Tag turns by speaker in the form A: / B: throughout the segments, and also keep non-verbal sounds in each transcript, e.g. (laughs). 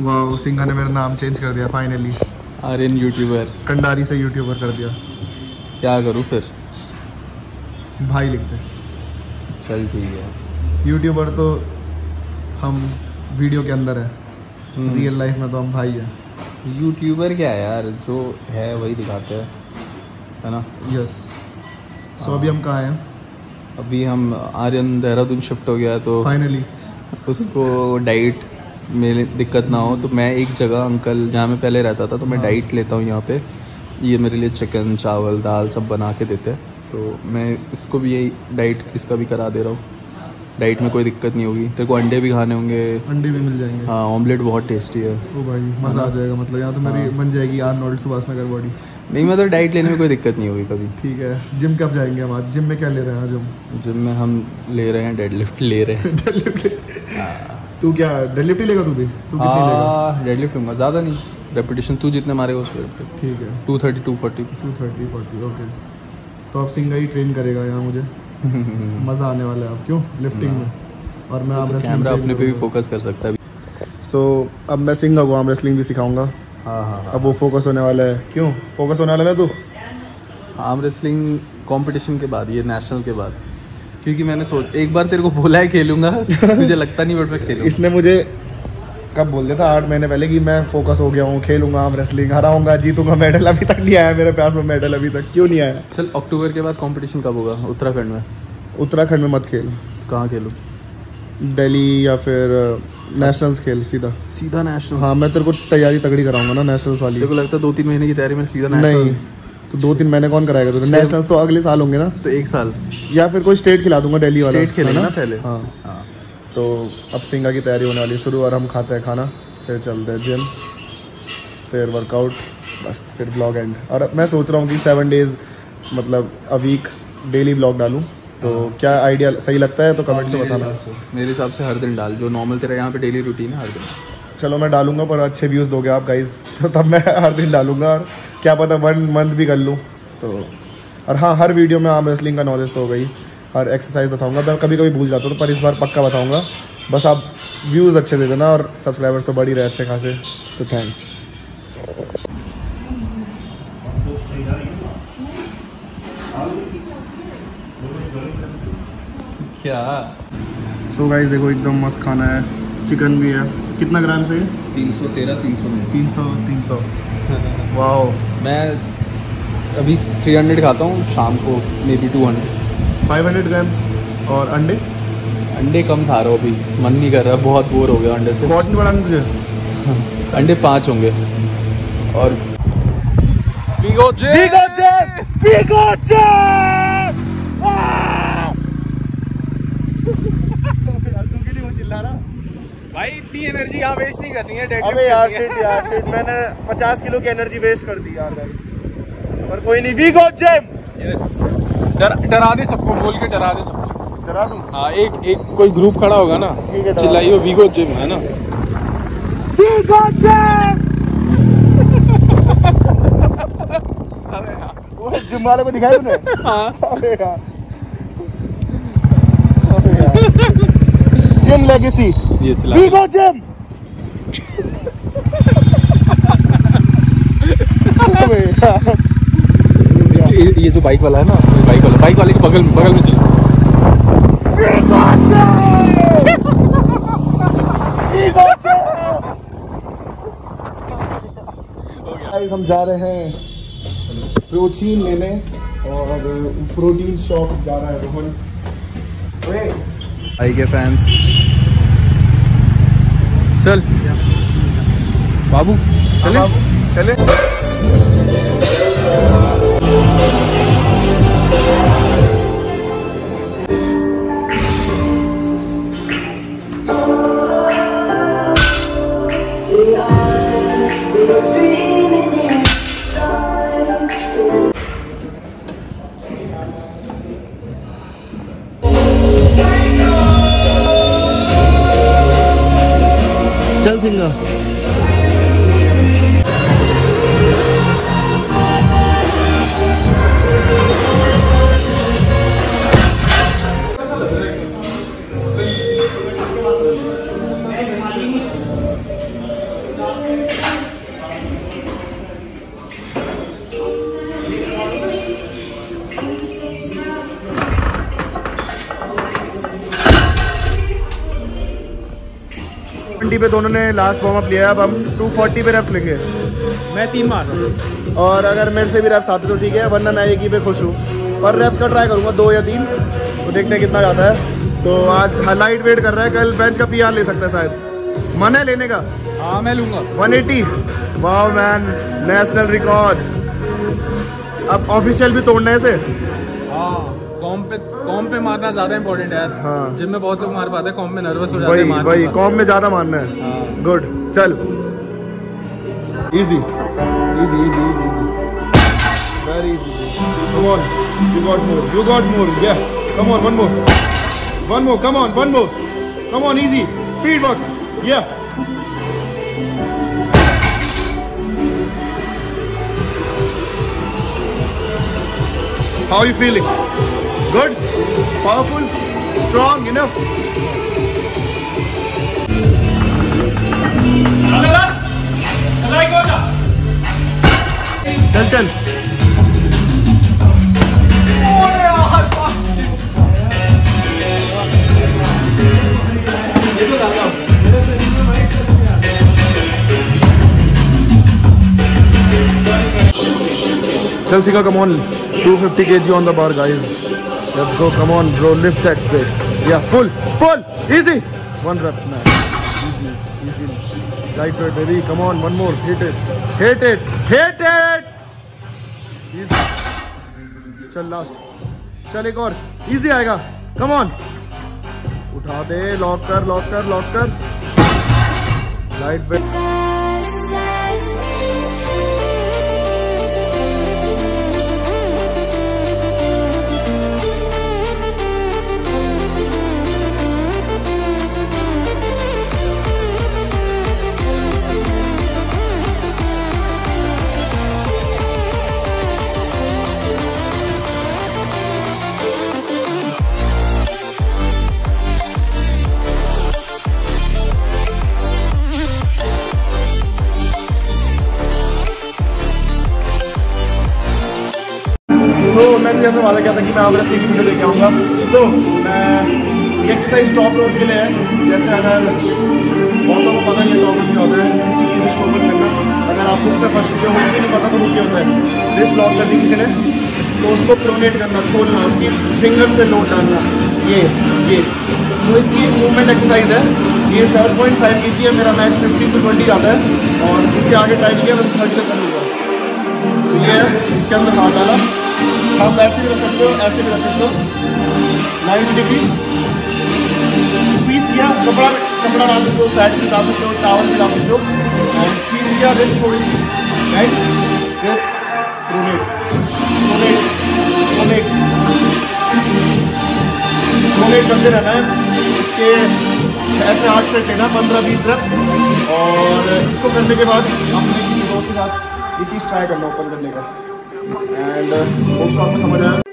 A: वाह सिंघा ने मेरा नाम चेंज कर दिया फाइनली
B: आर्यन यूट्यूबर
A: कंडारी से यूट्यूबर कर दिया.
B: क्या करूँ फिर?
A: भाई लिखते
B: चल ठीक है.
A: यूट्यूबर तो हम वीडियो के अंदर है। रियल लाइफ में तो हम भाई हैं.
B: यूट्यूबर क्या है यार? जो है वही दिखाते हैं. है ना?
A: यस सो अभी हम कहाँ हैं?
B: अभी हम आर्यन देहरादून शिफ्ट हो गया है तो
A: फाइनली
B: उसको डाइट में दिक्कत ना हो तो मैं एक जगह अंकल जहाँ मैं पहले रहता था तो मैं
A: हाँ।
B: डाइट लेता हूँ यहाँ पे। ये मेरे लिए चिकन चावल दाल सब बना के देते हैं। तो मैं इसको भी यही डाइट इसका भी करा दे रहा हूँ। डाइट में कोई दिक्कत नहीं होगी। तेरे को अंडे भी खाने होंगे।
A: अंडे भी मिल जाएँगे।
B: हाँ ऑमलेट बहुत टेस्टी है।
A: ओ भाई मज़ा आ जाएगा मतलब यहाँ तो मेरी
B: हाँ।
A: बन जाएगी आर्नोल्ड सुभाष नगर बॉडी।
B: नहीं मतलब डाइट लेने में कोई दिक्कत नहीं होगी कभी।
A: ठीक है जिम कब जाएँगे हम आज? जिम में क्या ले रहे हैं आज हम?
B: जिम में हम ले रहे हैं डेडलिफ्ट ले रहे हैं। (laughs)
A: डेडलिफ्ट तू क्या डेडलिफ्ट ही लेगा तू भी? तू कितनी लेगा?
B: हाँ डेडलिफ्ट लूँगा ज़्यादा नहीं। रेपिटेशन तू जितने मारेगा उस पर
A: ठीक है।
B: Two thirty two forty
A: two thirty forty okay तो अब सिंगा ही ट्रेन करेगा यहाँ मुझे। (laughs) मज़ा आने वाला है अब क्यों? लिफ्टिंग में। और मैं आर्म रेसलिंग
B: कैमरा अपने पे भी फोकस कर सकता है।
A: सो अब मैं सिंगा को आर्म रेसलिंग भी सिखाऊँगा।
B: हाँ हाँ
A: अब वो फोकस होने वाला है। क्यों? फोकस होने वाला है ना तू?
B: आर्म रेसलिंग कंपटीशन के बाद ये नेशनल के बाद। क्योंकि मैंने सोच एक बार तेरे को बोला है खेलूँगा तुझे (laughs) लगता नहीं बट मैं खेलूँगा।
A: इसने मुझे कब बोल दिया था? आठ महीने पहले कि मैं फोकस हो गया हूँ खेलूँगा रेसलिंग हराऊँगा जीतूँगा मेडल अभी तक नहीं आया मेरे पास वो मेडल अभी तक क्यों नहीं आया?
B: चल अक्टूबर के बाद कंपटीशन कब होगा? उत्तराखंड में।
A: उत्तराखंड में मत खेल।
B: कहाँ खेलूँ?
A: दिल्ली या फिर नेशनल्स खेल सीधा।
B: सीधा नेशनल
A: हाँ मैं तेरे को तैयारी तगड़ी कराऊँगा ना नेशनल्स वाली।
B: तेरे को लगता है दो तीन महीने की तैयारी में सीधा
A: नहीं। तो दो तीन महीने कौन कराएगा? तुझे
B: छः-
A: नेशनल्स तो अगले साल होंगे ना?
B: तो एक साल।
A: या फिर कोई स्टेट खिला दूँगा दिल्ली वाला
B: स्टेट खेलेंगे ना? पहले।
A: हाँ।
B: हाँ।
A: तो अब सिंगा की तैयारी होने वाली है शुरू और हम खाते हैं खाना फिर चलते हैं जिम फिर वर्कआउट बस फिर ब्लॉग एंड और मैं सोच रहा हूँ कि सेवन डेज़ मतलब अ वीक डेली ब्लॉग डालूं। तो क्या आइडिया सही लगता है? तो कमेंट से बताना।
B: मेरे हिसाब से हर दिन डाल। जो नॉर्मल तेरा यहाँ पे डेली रूटीन है हर दिन।
A: चलो मैं डालूँगा पर अच्छे व्यूज़ दोगे आप गाइज़ (laughs) तो तब मैं हर दिन डालूँगा और क्या पता वन मंथ भी कर लूँ. तो और हाँ हर वीडियो में आर्म रेसलिंग का नॉलेज तो हो गई. हर एक्सरसाइज बताऊँगा. मैं कभी कभी भूल जाता हूँ तो पर इस बार पक्का बताऊँगा. बस आप व्यूज़ अच्छे दे देना और सब्सक्राइबर्स तो बढ़ ही रहे अच्छे खासे. तो थैंक्स
B: क्या?
A: सो गाइस देखो एकदम मस्त खाना है. चिकन भी है. कितना ग्राम से?
B: तीन सौ तेरह तीन सौ
A: तीन सौ तीन सौ। (laughs) वाओ।
B: मैं अभी थ्री हंड्रेड खाता हूँ शाम को maybe two hundred
A: five hundred grams और अंडे?
B: अंडे कम खा रहा हूँ अभी मन नहीं कर रहा बहुत बोर हो गया अंडे से।
A: स्कॉट नहीं बढ़ाना तुझे
B: अंडे (laughs) पाँच होंगे। और भाई इतनी एनर्जी यहाँ वेस्ट नहीं करनी है
A: अबे यार शिट यार शिट मैंने 50 किलो की एनर्जी वेस्ट कर दी यार पर कोई नहीं वी गो जिम
B: डर डरा दे सबको बोल के डरा दे सबको।
A: डरा दूँ?
B: हाँ एक एक कोई ग्रुप खड़ा होगा ना
A: ठीक है, डरा।
B: चिल्लाइयो जिम है ना?
A: वी गो जिम वो जिम वाले को दिखाया तूने?
B: हाँ।
A: अबे यार। जिम लेगेसी
B: ये
A: गो जिम
B: ये, जो बाइक वाला है ना बाइक वाला बाइक वाले के बगल में बगल में चल।
A: हम जा रहे हैं प्रोटीन लेने और प्रोटीन शॉप जा रहा है रोहन।
B: भाई के फैंस चल बाबू चले
A: चले चल सिंगा ट्वेंटी पे दोनों ने लास्ट वार्म अप लिया है। अब हम टू फोर्टी पे रेप्स लेंगे।
C: मैं तीन मार रहा हूँ।
A: और अगर मेरे से भी रेप्स आते तो ठीक है वरना मैं एक ही पे खुश हूँ। पर रेप्स का ट्राई करूँगा दो या तीन। तो देखते हैं कितना जाता है। तो आज लाइट वेट कर रहा है कल बेंच का पीआर ले सकता है शायद। मन है लेने का?
C: हाँ मैं लूँगा।
A: 180 वाओ मैन नेशनल रिकॉर्ड अब ऑफिशियल भी तोड़ना है इसे।
C: हाँ। कॉम पे कॉम पे मारना ज़्यादा इंपॉर्टेंट है
A: हाँ।
C: जिम में बहुत लोग मार पाते हैं कॉम में नर्वस हो जाते हैं
A: वही कॉम में ज़्यादा मानना है।
C: हाँ।
A: गुड चल। Easy easy easy easy easy very easy come on you got more you got more yeah come on one more one more come on one more come on easy speed work yeah How are you feeling? Good powerful. Strong enough. चल चल। चल सीखा come on two fifty K G on the bar guys let's go come on bro lift that weight yeah pull pull easy one rep man easy easy right weight baby come on one more hit it hit it hit it easy चल last चल एक और easy आएगा come on उठा दे lock कर lock कर lock कर लाइट वेट मैंने जैसे वादा किया था कि मैं आप रेसलिंग की वीडियो लेके आऊँगा। तो मैं एक्सरसाइज टॉप रोड के लिए है जैसे अगर बहुतों को पता नहीं टॉप क्या होता है, किसी की भी स्टॉप करना। अगर आप हुक पे फंस चुके हो हुक भी नहीं पता तो हुक क्या होता है। रिस्ट लॉक कर दी किसी ने तो उसको प्रोनेट करना, खोलना, उसकी फिंगर्स पे लोड डालना। ये ये। तो इसकी मूवमेंट एक्सरसाइज है। ये सेवन पॉइंट फाइव की है, मेरा मैच फिफ्टी टू ट्वेंटी आता है। और इसके आगे ट्राई किया बस थर्टी तक कर लूँगा तो ये है, इसके अंदर हाथ डाला। आप ऐसे भी रख सकते हो, ऐसे भी रख सकते हो। नाइन्टी डिग्री स्क्वीज किया, कपड़ा कपड़ा डाल सकते हो पैड भी डाल सकते हो टावल भी डाल सकते हो। और स्क्वीज किया रिस्ट थोड़ी सी राइट फिर प्रोनेट प्रोनेट प्रोनेट प्रोनेट करते रहना है। इसके छः से आठ सेट लेना, पंद्रह, बीस रख। और इसको करने के बाद अपने किसी दोस्त के साथ ये चीज़ ट्राई करना ओपन करने का। एंड होप्स आपको समझ आया?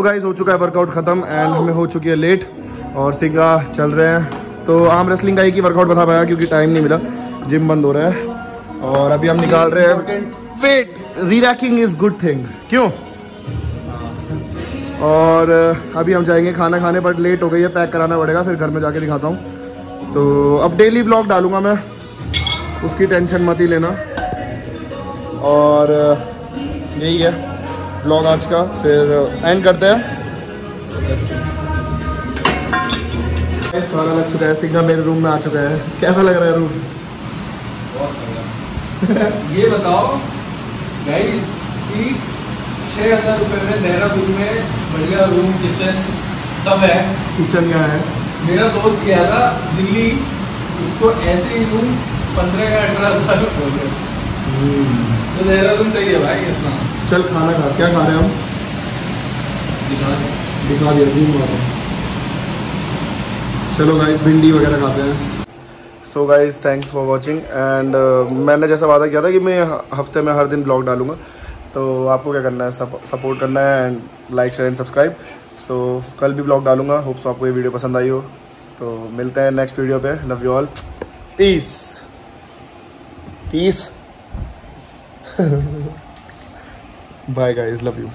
A: तो गाइस हो चुका है वर्कआउट खत्म एंड हमें हो चुकी है लेट और सिंगा चल रहे हैं। तो आम रेसलिंग का एक ही वर्कआउट बता पाया क्योंकि टाइम नहीं मिला। जिम बंद हो रहा है और अभी हम निकाल रहे हैं। Weight reracking is good thing क्यों? और अभी हम जाएँगे खाना खाने बट लेट हो गई है पैक कराना पड़ेगा, फिर घर में जाके दिखाता हूँ। तो अब डेली ब्लॉग डालूँगा मैं। उसकी टेंशन मत ही लेना। और यही है। ब्लॉग आज का फिर एंड करते हैं। खाना लग चुका है सिंगा मेरे रूम में आ चुका है। कैसा लग रहा है रूम (laughs)
B: ये बताओ गाइस कि छः हज़ार रुपये में देहरादून में बढ़िया रूम किचन सब है।
A: किचन का है।
B: मेरा दोस्त गया था दिल्ली उसको ऐसे ही रूम पंद्रह या अठारह हज़ार में हो गए तो देहरादून सही है भाई इतना।
A: चल खाना खा क्या खा रहे हैं हम?
B: दिखा
A: दिया जूम मारो चलो गाइस भिंडी वगैरह खाते हैं। So guys thanks for watching and मैंने जैसा वादा किया था कि मैं हफ़्ते में हर दिन ब्लॉग डालूँगा। तो आपको क्या करना है? सप, सपोर्ट करना है and like share and subscribe so कल भी ब्लॉग डालूँगा। होप्स आपको ये वीडियो पसंद आई हो। तो मिलते हैं नेक्स्ट वीडियो पे। Love you all peace peace bye guys love you